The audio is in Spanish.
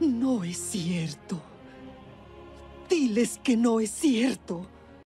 No es cierto. Diles que no es cierto.